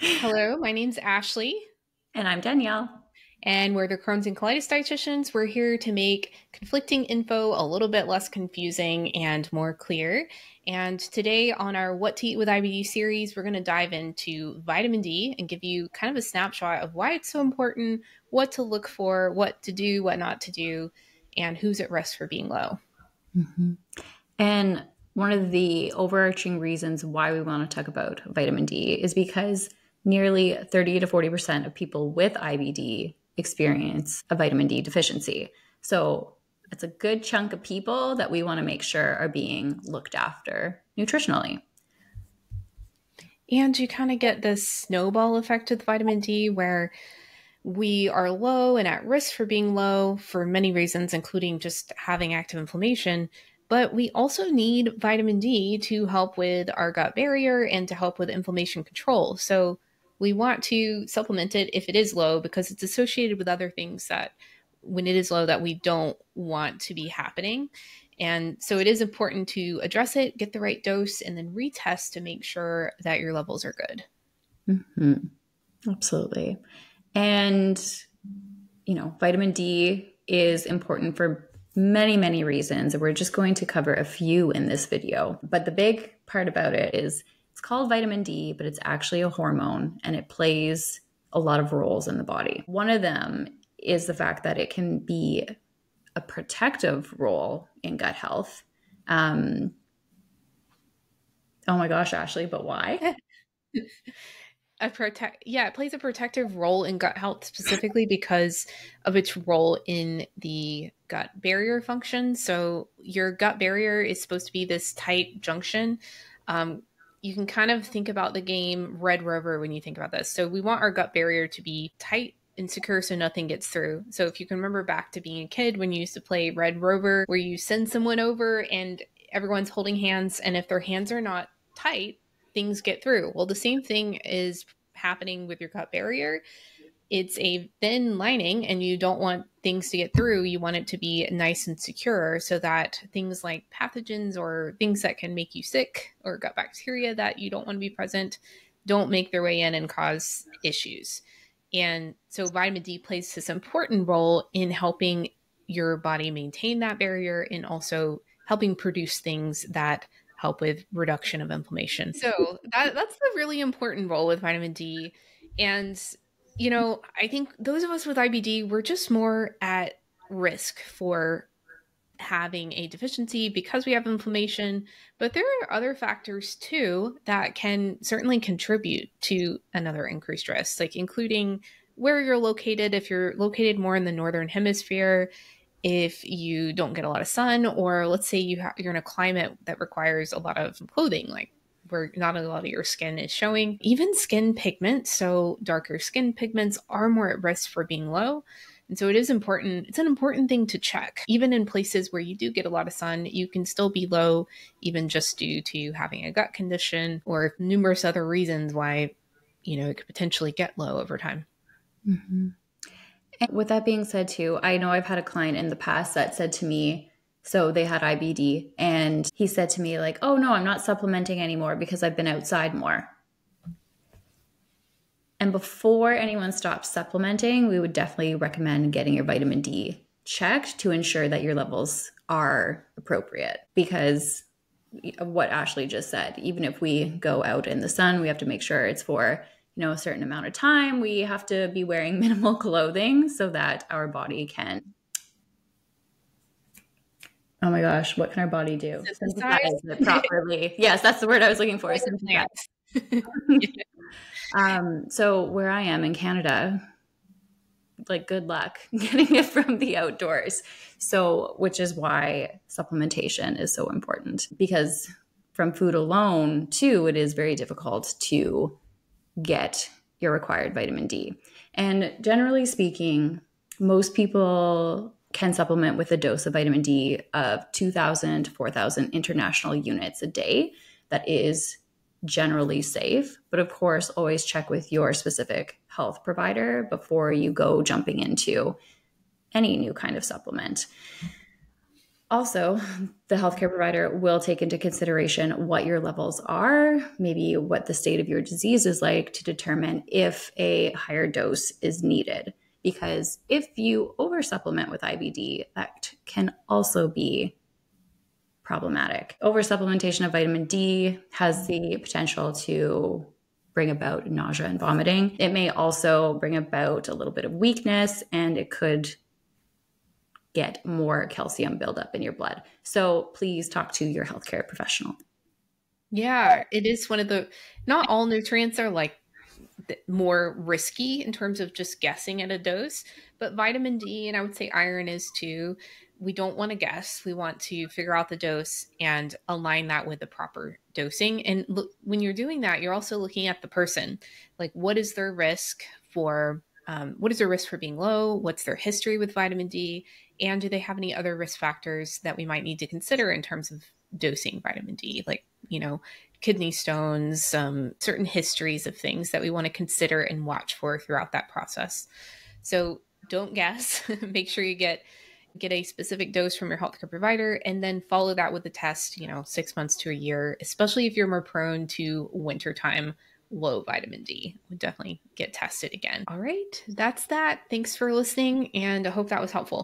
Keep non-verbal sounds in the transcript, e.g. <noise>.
Hello, my name's Ashley. And I'm Danielle. And we're the Crohn's and colitis dietitians. We're here to make conflicting info a little bit less confusing and more clear. And today, on our What to Eat with IBD series, we're going to dive into vitamin D and give you kind of a snapshot of why it's so important, what to look for, what to do, what not to do, and who's at risk for being low. Mm-hmm. And one of the overarching reasons why we want to talk about vitamin D is because nearly 30 to 40% of people with IBD experience a vitamin D deficiency. So it's a good chunk of people that we want to make sure are being looked after nutritionally. And you kind of get this snowball effect with vitamin D where we are low and at risk for being low for many reasons, including just having active inflammation. But we also need vitamin D to help with our gut barrier and to help with inflammation control. So we want to supplement it if it is low because it's associated with other things that when it is low that we don't want to be happening. And so it is important to address it, get the right dose, and then retest to make sure that your levels are good. Mm-hmm. Absolutely. And, you know, vitamin D is important for many, many reasons. We're just going to cover a few in this video. But the big part about it is it's called vitamin D, but it's actually a hormone and it plays a lot of roles in the body. One of them is the fact that it can be a protective role in gut health. Um, oh my gosh, Ashley, but why? <laughs> a protect yeah it plays a protective role in gut health specifically because of its role in the gut barrier function so your gut barrier is supposed to be this tight junction um, you can kind of think about the game Red Rover when you think about this. So we want our gut barrier to be tight and secure so nothing gets through. So if you can remember back to being a kid when you used to play Red Rover, where you send someone over and everyone's holding hands, and if their hands are not tight, things get through. Well, the same thing is happening with your gut barrier it's a thin lining and you don't want things to get through. You want it to be nice and secure so that things like pathogens or things that can make you sick or gut bacteria that you don't want to be present don't make their way in and cause issues. And so vitamin D plays this important role in helping your body maintain that barrier and also helping produce things that help with reduction of inflammation. So that, that's the really important role with vitamin D. And you know, I think those of us with IBD, we're just more at risk for having a deficiency because we have inflammation. But there are other factors too that can certainly contribute to another increased risk, like including where you're located. If you're located more in the northern hemisphere, if you don't get a lot of sun, or let's say you ha- you're in a climate that requires a lot of clothing, like where not a lot of your skin is showing. Even skin pigment, so darker skin pigments, are more at risk for being low. And so it is important, it's an important thing to check. Even in places where you do get a lot of sun, you can still be low, even just due to having a gut condition or numerous other reasons why, you know, it could potentially get low over time. Mm-hmm. And with that being said, too, I know I've had a client in the past that said to me, so they had IBD. And he said to me, like, oh no, I'm not supplementing anymore because I've been outside more. And before anyone stops supplementing, we would definitely recommend getting your vitamin D checked to ensure that your levels are appropriate because of what Ashley just said. Even if we go out in the sun, we have to make sure it's for you know a certain amount of time. We have to be wearing <laughs> minimal clothing so that our body can oh my gosh, what can our body do? Synthesize, it <laughs> properly. yes, that's the word I was looking for. <laughs> <laughs> um, so where I am in Canada, like good luck getting it from the outdoors. So, which is why supplementation is so important because from food alone, too, it is very difficult to get your required vitamin D. And generally speaking, most people can supplement with a dose of vitamin D of 2,000 to 4,000 international units a day. That is generally safe, but of course, always check with your specific health provider before you go jumping into any new kind of supplement. Also, the healthcare provider will take into consideration what your levels are, maybe what the state of your disease is like to determine if a higher dose is needed. Because if you oversupplement with IBD, that can also be problematic. Oversupplementation of vitamin D has the potential to bring about nausea and vomiting. It may also bring about a little bit of weakness and it could get more calcium buildup in your blood. So please talk to your healthcare professional. Yeah, it is one of the not all nutrients are like more risky in terms of just guessing at a dose, but vitamin D and I would say iron is too. We don't want to guess. We want to figure out the dose and align that with the proper dosing. And look, when you're doing that, you're also looking at the person. Like, what is their risk for um, what is their risk for being low? What's their history with vitamin D? And do they have any other risk factors that we might need to consider in terms of dosing vitamin D? Like, you know, kidney stones, um, certain histories of things that we want to consider and watch for throughout that process. So don't guess. <laughs> Make sure you get get a specific dose from your healthcare provider and then follow that with the test, you know, six months to a year, especially if you're more prone to wintertime low vitamin D. Would definitely get tested again. All right, that's that. Thanks for listening, and I hope that was helpful.